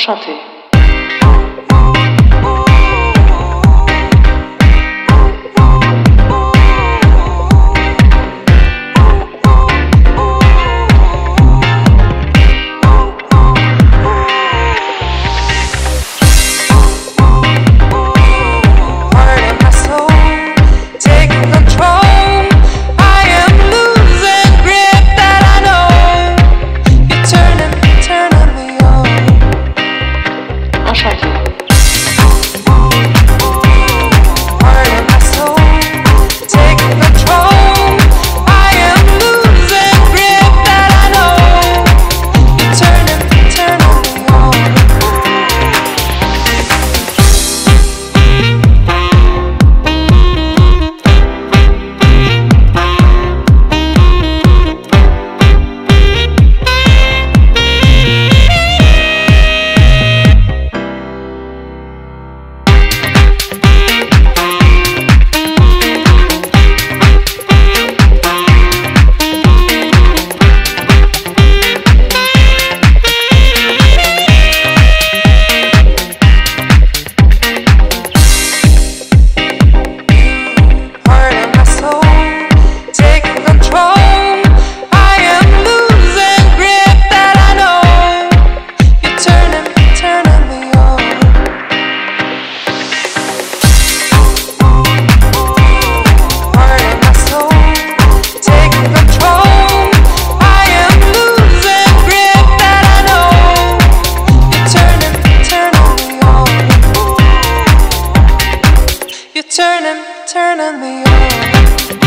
Enchanté. You're turning, turning me on.